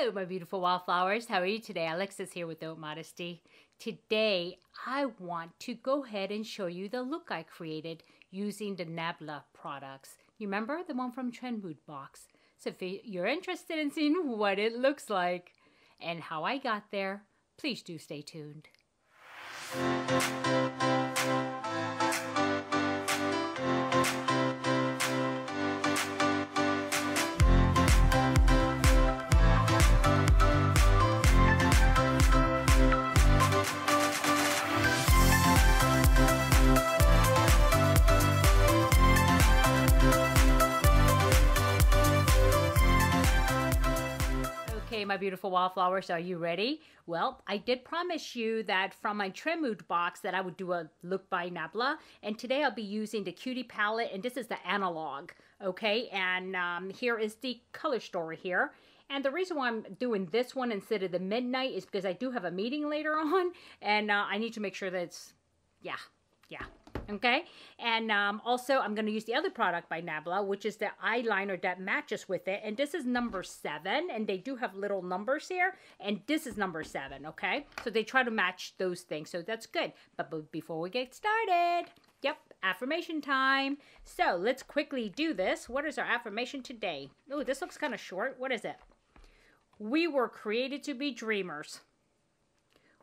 Hello, my beautiful wildflowers. How are you today? Alexis here with Haute Modesty. Today, I want to go ahead and show you the look I created using the Nabla products. You remember the one from Trend Mood Box? So if you're interested in seeing what it looks like and how I got there, please do stay tuned. Beautiful wildflowers, are you ready? Well, I did promise you that from my Trend box that I would do a look by Nabla, and today I'll be using the Cutie palette, and this is the analog, okay? And um, here is the color story here. And the reason why I'm doing this one instead of the midnight is because I do have a meeting later on, and uh, I need to make sure that it's, yeah, yeah, okay? And um, also, I'm going to use the other product by Nabla, which is the eyeliner that matches with it. And this is number seven, and they do have little numbers here. And this is number seven, okay? So they try to match those things, so that's good. But, but before we get started, yep, affirmation time. So let's quickly do this. What is our affirmation today? Oh, this looks kind of short. What is it? We were created to be dreamers.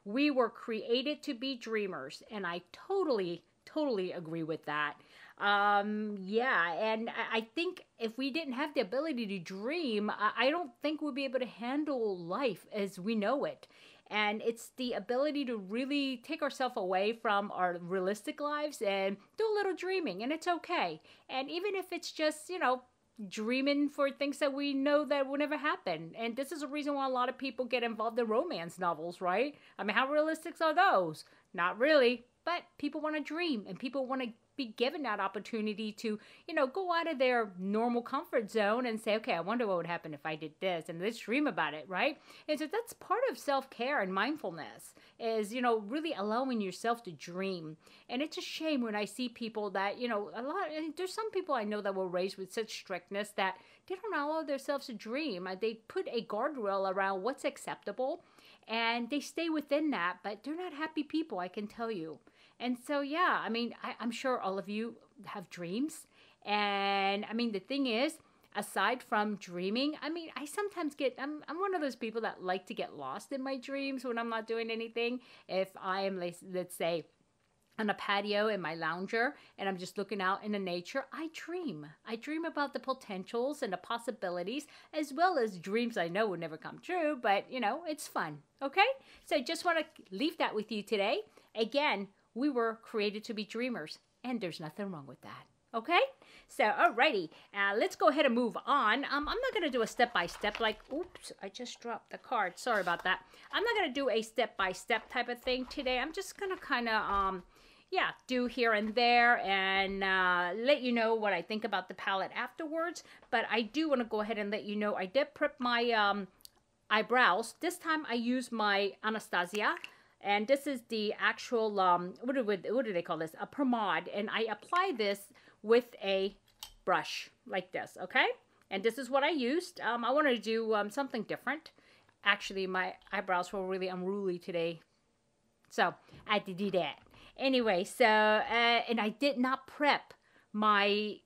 We were created to be dreamers, and I totally, totally agree with that. Um, yeah, and I think if we didn't have the ability to dream, I don't think we'd be able to handle life as we know it. And it's the ability to really take ourselves away from our realistic lives and do a little dreaming, and it's okay. And even if it's just, you know, dreaming for things that we know that will never happen. And this is a reason why a lot of people get involved in romance novels, right? I mean, how realistic are those? Not really, but people want to dream and people want to be given that opportunity to, you know, go out of their normal comfort zone and say, okay, I wonder what would happen if I did this and let's dream about it, right? And so that's part of self care and mindfulness is, you know, really allowing yourself to dream. And it's a shame when I see people that, you know, a lot, there's some people I know that were raised with such strictness that they don't allow themselves to dream. Uh, they put a guardrail around what's acceptable and they stay within that, but they're not happy people, I can tell you. And so, yeah, I mean, I, I'm sure all of you have dreams. And I mean, the thing is, aside from dreaming, I mean, I sometimes get, I'm, I'm one of those people that like to get lost in my dreams when I'm not doing anything. If I am, let's say, on a patio in my lounger and I'm just looking out in the nature, I dream. I dream about the potentials and the possibilities, as well as dreams I know will never come true, but you know, it's fun. Okay? So I just want to leave that with you today. Again, we were created to be dreamers, and there's nothing wrong with that. Okay? So, alrighty, uh, let's go ahead and move on. Um, I'm not going to do a step-by-step like, oops, I just dropped the card. Sorry about that. I'm not going to do a step-by-step -step type of thing today. I'm just going to kind of, um, yeah, do here and there and uh, let you know what I think about the palette afterwards. But I do want to go ahead and let you know I did prep my um, eyebrows. This time I used my Anastasia and this is the actual, um, what, do, what do they call this? A pomade. And I apply this with a brush like this, okay? And this is what I used. Um, I wanted to do um, something different. Actually, my eyebrows were really unruly today. So I had to do that. Anyway, so, uh, and I did not prep my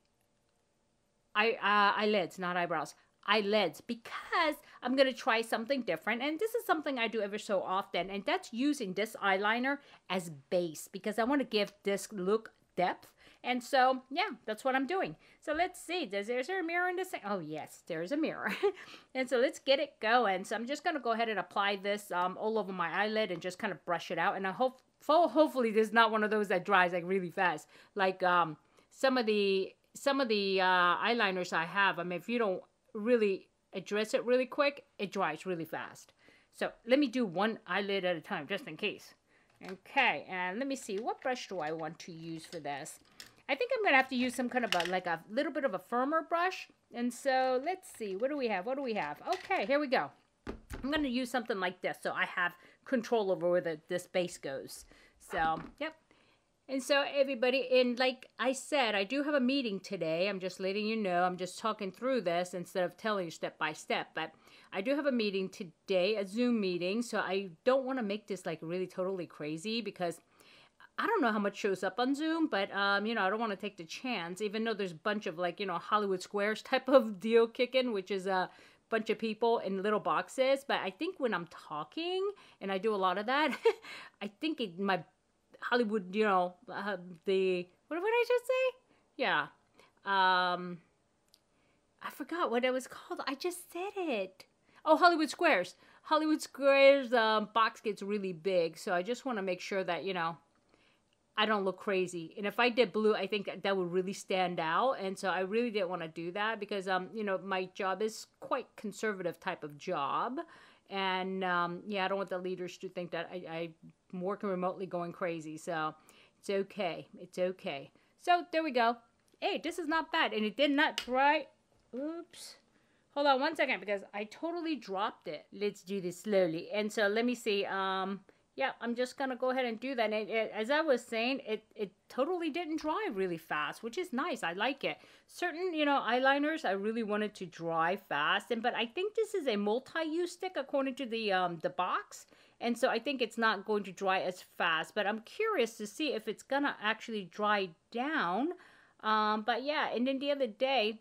eye, uh, eyelids, not eyebrows eyelids because I'm going to try something different. And this is something I do ever so often. And that's using this eyeliner as base because I want to give this look depth. And so, yeah, that's what I'm doing. So let's see. Does is there a mirror in this? Oh, yes, there's a mirror. and so let's get it going. So I'm just to go ahead and apply this um, all over my eyelid and just kind of brush it out. And I hope, hopefully this is not one of those that dries like really fast. Like um, some of the some of the uh, eyeliners I have. I mean, if you don't really address it really quick, it dries really fast. So let me do one eyelid at a time, just in case. Okay, and let me see, what brush do I want to use for this? I think I'm going to have to use some kind of a, like a little bit of a firmer brush. And so let's see, what do we have? What do we have? Okay, here we go. I'm going to use something like this so I have control over where the, this base goes. So, yep, and so everybody, and like I said, I do have a meeting today. I'm just letting you know. I'm just talking through this instead of telling you step by step. But I do have a meeting today, a Zoom meeting, so I don't want to make this like really totally crazy because I don't know how much shows up on Zoom, but um, you know, I don't want to take the chance, even though there's a bunch of like, you know, Hollywood Squares type of deal kicking, which is a bunch of people in little boxes. But I think when I'm talking, and I do a lot of that, I think it, my Hollywood, you know, uh, the what did I just say? Yeah. Um, I forgot what it was called. I just said it. Oh, Hollywood Squares. Hollywood Squares um, box gets really big, so I just want to make sure that you know I don't look crazy. And if I did blue, I think that would really stand out. And so I really didn't want to do that because um you know my job is quite conservative type of job. And um, yeah, I don't want the leaders to think that I, I'm working remotely going crazy. So it's okay. It's okay. So there we go. Hey, this is not bad. And it did not dry. Oops. Hold on one second because I totally dropped it. Let's do this slowly. And so let me see. Um, yeah, I'm just gonna go ahead and do that. And it, as I was saying, it it totally didn't dry really fast, which is nice. I like it. Certain you know eyeliners I really wanted to dry fast, and but I think this is a multi-use stick according to the um the box, and so I think it's not going to dry as fast. But I'm curious to see if it's gonna actually dry down. Um, but yeah, and then the other day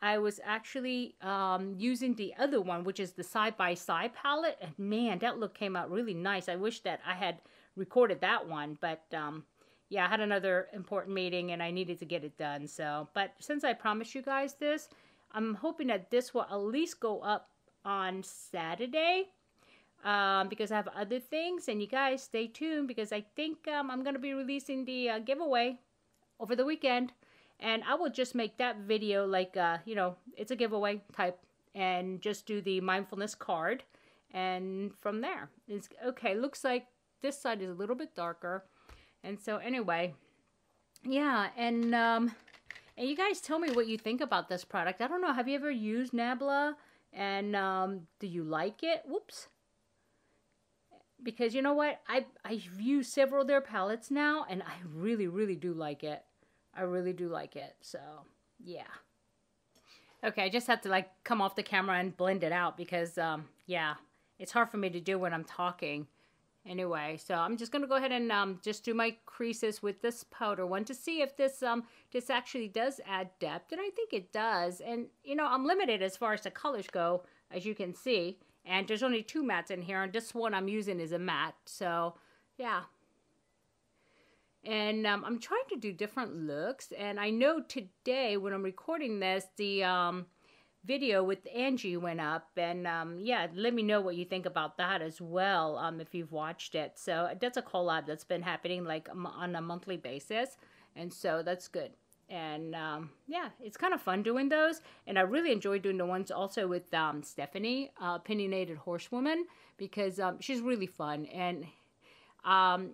I was actually um, using the other one, which is the side-by-side palette. And man, that look came out really nice. I wish that I had recorded that one. But um, yeah, I had another important meeting and I needed to get it done. So, But since I promised you guys this, I'm hoping that this will at least go up on Saturday. Um, because I have other things. And you guys stay tuned because I think um, I'm going to be releasing the uh, giveaway over the weekend and I will just make that video like uh, you know it's a giveaway type and just do the mindfulness card and from there. It's okay looks like this side is a little bit darker. And so anyway yeah and um and you guys tell me what you think about this product. I don't know have you ever used Nabla? And um do you like it? Whoops. Because you know what? I I've used several of their palettes now and I really really do like it I really do like it. So, yeah. Okay, I just have to like come off the camera and blend it out because, um, yeah, it's hard for me to do when I'm talking. Anyway, so I'm just going to go ahead and um, just do my creases with this powder one to see if this um this actually does add depth. And I think it does. And, you know, I'm limited as far as the colors go, as you can see. And there's only two mattes in here. And this one I'm using is a matte. So, yeah, and um, I'm trying to do different looks. And I know today when I'm recording this, the um, video with Angie went up. And um, yeah, let me know what you think about that as well um, if you've watched it. So that's a collab that's been happening like on a monthly basis. And so that's good. And um, yeah, it's kind of fun doing those. And I really enjoy doing the ones also with um, Stephanie, uh, Opinionated Horsewoman, because she's really fun. And um,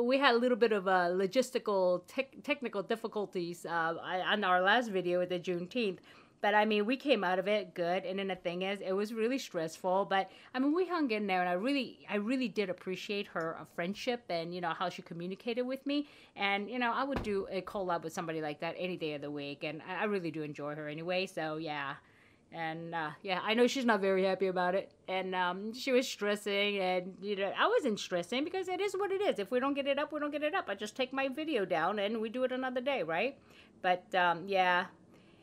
we had a little bit of a logistical te- technical difficulties uh, on our last video with the Juneteenth. But I mean, we came out of it good. And then the thing is, it was really stressful. But I mean, we hung in there, and I really, I really did appreciate her uh, friendship and you know how she communicated with me. And you know, I would do a collab with somebody like that any day of the week, and I, I really do enjoy her anyway. So yeah and uh, yeah, I know she's not very happy about it. And um, she was stressing, and you know, I wasn't stressing because it is what it is. If we don't get it up, we don't get it up. I just take my video down and we do it another day, right? But um, yeah,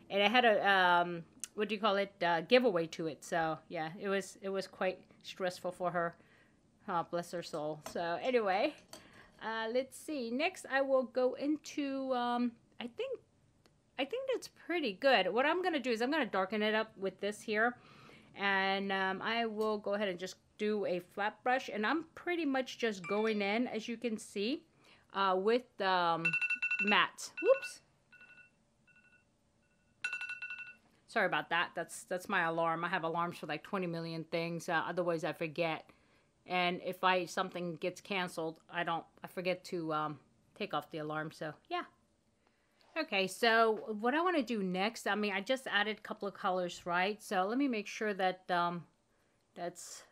and I had a um, what do you call it? Uh, giveaway to it. So yeah, it was it was quite stressful for her. Oh, bless her soul. So anyway, uh, let's see. Next, I will go into um, I think I think that's pretty good. What I'm going to do is I'm going to darken it up with this here. And um, I will go ahead and just do a flat brush. And I'm pretty much just going in, as you can see, uh, with um, matte. Whoops. Sorry about that. That's that's my alarm. I have alarms for like 20 million things. Uh, otherwise, I forget. And if I something gets canceled, I don't. I forget to um, take off the alarm. So yeah. Okay, so what I want to do next, I mean, I just added a couple of colors, right? So let me make sure that um, that's,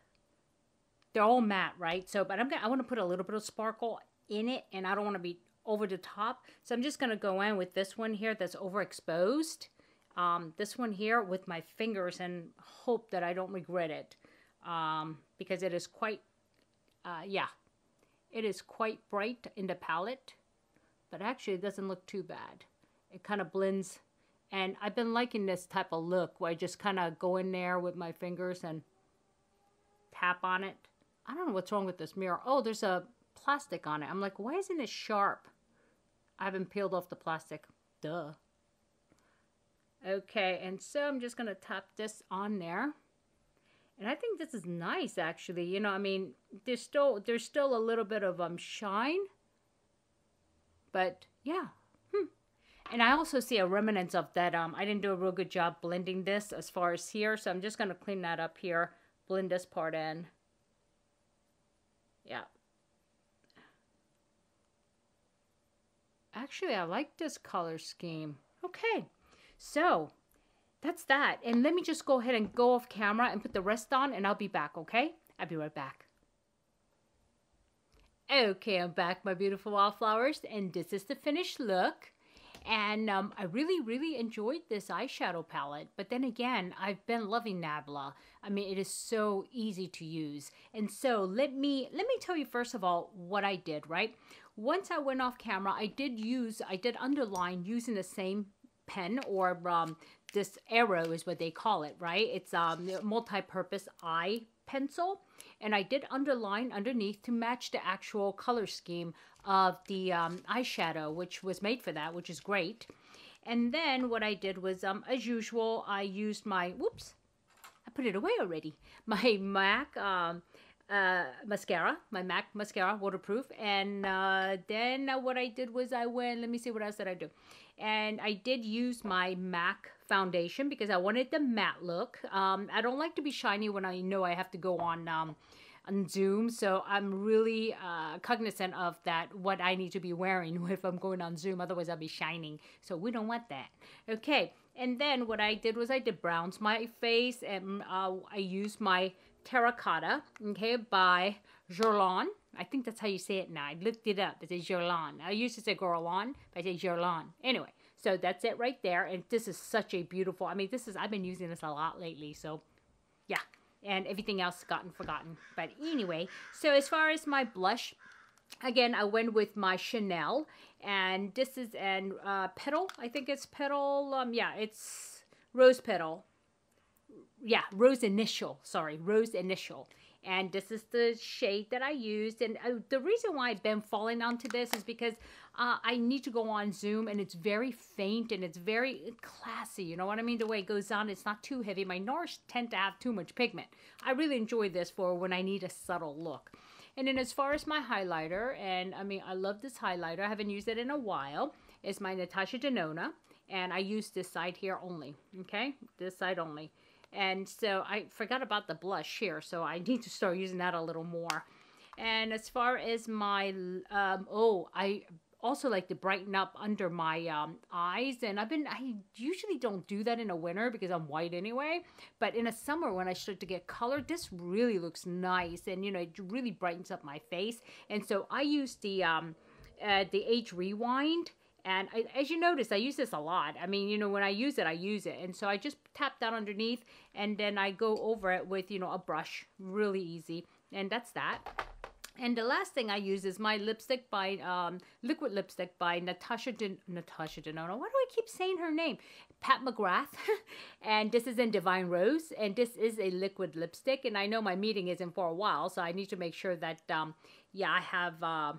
they're all matte, right? So, but I'm gonna, I want to put a little bit of sparkle in it, and I don't want to be over the top. So I'm just going to go in with this one here that's overexposed. um, this one here with my fingers and hope that I don't regret it um, because it is quite, uh, yeah, it is quite bright in the palette, but actually it doesn't look too bad. It kind of blends, and I've been liking this type of look where I just kind of go in there with my fingers and tap on it. I don't know what's wrong with this mirror. Oh, there's a plastic on it. I'm like, why isn't it sharp? I haven't peeled off the plastic. Duh. Okay, and so I'm just going to tap this on there. And I think this is nice, actually. You know, I mean, there's still there's still a little bit of um shine. But, yeah. And I also see a remnants of that. Um, I didn't do a real good job blending this as far as here. So I'm just going to clean that up here. Blend this part in. Yeah. Actually, I like this color scheme. Okay. So that's that. And let me just go ahead and go off camera and put the rest on and I'll be back, okay? I'll be right back. Okay, I'm back, my beautiful wildflowers, and this is the finished look. And um, I really, really enjoyed this eyeshadow palette. But then again, I've been loving Nabla. I mean, it is so easy to use. And so let me let me tell you first of all what I did. Right, once I went off camera, I did use I did underline using the same pen or um, this arrow is what they call it, right? It's um multi-purpose eye pencil and I did underline underneath to match the actual color scheme of the um, eyeshadow which was made for that which is great. And then what I did was um, as usual I used my whoops I put it away already. My MAC um, uh, mascara, my MAC mascara, waterproof. And uh, then what I did was I went, let me see what else did I do. And I did use my MAC foundation because I wanted the matte look. Um, I don't like to be shiny when I know I have to go on um, on Zoom, so I'm really uh, cognizant of that what I need to be wearing if I'm going on Zoom. Otherwise, I'll be shining. So we don't want that. Okay, and then what I did was I did browns my face, and uh, I used my terracotta. Okay, by Guerlain. I think that's how you say it now. I looked it up. It says Guerlain. I used to say Guerlain, but I say Guerlain. Anyway, so that's it right there. And this is such a beautiful, I mean, this is, I've been using this a lot lately. So yeah, and everything else gotten forgotten. But anyway, so as far as my blush, again, I went with my Chanel. And this is an uh, petal. I think it's petal. Um, yeah, it's rose petal. Yeah, rose initial. Sorry, rose initial and this is the shade that I used. And uh, the reason why I've been falling onto this is because uh, I need to go on Zoom and it's very faint and it's very classy. You know what I mean? The way it goes on, it's not too heavy. My NARS tend to have too much pigment. I really enjoy this for when I need a subtle look. And then as far as my highlighter, and I mean, I love this highlighter. I haven't used it in a while. It's my Natasha Denona. And I use this side here only, okay? This side only. And so I forgot about the blush here, so I need to start using that a little more. And as far as my, um, oh, I also like to brighten up under my um, eyes. And I've been, I usually don't do that in a winter because I'm white anyway. But in a summer when I start to get color, this really looks nice. And, you know, it really brightens up my face. And so I use the, um, uh, the Age Rewind and I, as you notice, I use this a lot. I mean, you know, when I use it, I use it. And so I just tap that underneath and then I go over it with, you know, a brush. Really easy. And that's that. And the last thing I use is my lipstick by, um, liquid lipstick by Natasha, De- Natasha Denona. Why do I keep saying her name? Pat McGrath. and this is in Divine Rose. And this is a liquid lipstick. And I know my meeting isn't for a while, so I need to make sure that, um, yeah, I have, uh,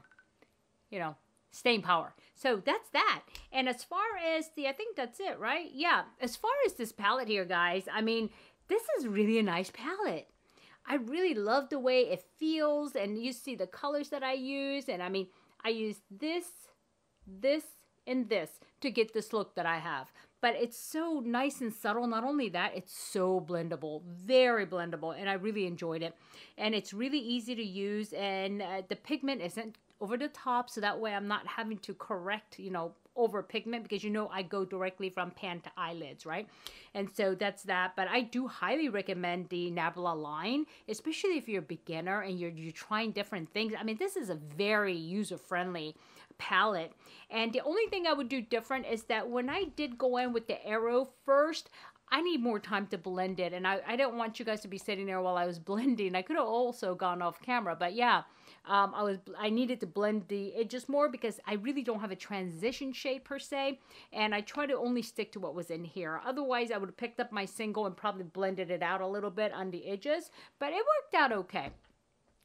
you know, staying power. So that's that. And as far as the, I think that's it, right? Yeah. As far as this palette here, guys, I mean, this is really a nice palette. I really love the way it feels and you see the colors that I use. And I mean, I use this, this, and this to get this look that I have. But it's so nice and subtle. Not only that, it's so blendable, very blendable, and I really enjoyed it. And it's really easy to use, and uh, the pigment isn't over the top so that way I'm not having to correct, you know, over pigment because you know I go directly from pan to eyelids, right? And so that's that. But I do highly recommend the Nabla line, especially if you're a beginner and you're you're trying different things. I mean, this is a very user friendly palette. And the only thing I would do different is that when I did go in with the arrow first, I need more time to blend it. And I, I don't want you guys to be sitting there while I was blending. I could have also gone off camera, but yeah, um, I was I needed to blend the edges more because I really don't have a transition shade per se. And I try to only stick to what was in here. Otherwise, I would have picked up my single and probably blended it out a little bit on the edges. But it worked out okay.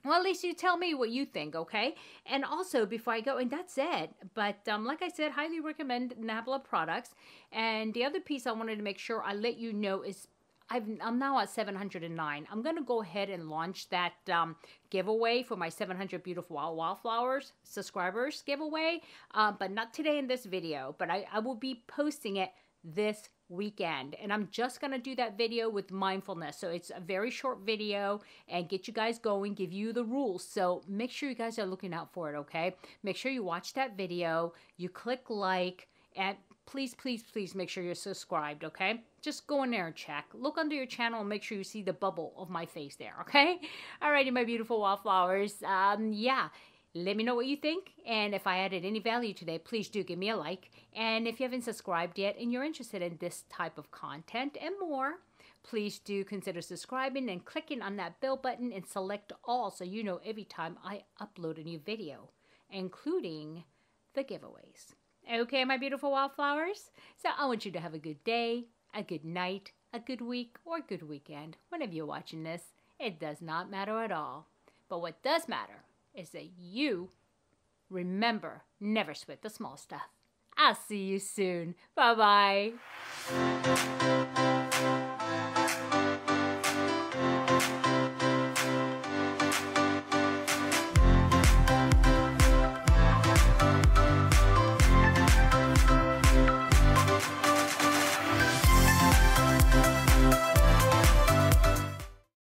Well, at least you tell me what you think, okay? And also, before I go, and that's it. But um, like I said, highly recommend Nabla products. And the other piece I wanted to make sure I let you know is i am now at 709. I'm going to go ahead and launch that um, giveaway for my 700 Beautiful Wild Wildflowers subscribers giveaway. Uh, but not today in this video, but I, I will be posting it this weekend. And I'm just going to do that video with mindfulness. So it's a very short video and get you guys going give you the rules. So make sure you guys are looking out for it okay? Make sure you watch that video. You click like and please please please make sure you're subscribed okay just go in there and check look under your channel and make sure you see the bubble of my face there okay alrighty my beautiful wildflowers um yeah let me know what you think. And if I added any value today, please do give me a like. And if you haven't subscribed yet and you're interested in this type of content and more, please do consider subscribing and clicking on that bell button and select all so you know every time I upload a new video, including the giveaways. Okay, my beautiful wildflowers? So I want you to have a good day, a good night, a good week, or good weekend. Whenever you're watching this, it does not matter at all. But what does matter is that you remember never sweat the small stuff. I'll see you soon. Bye bye.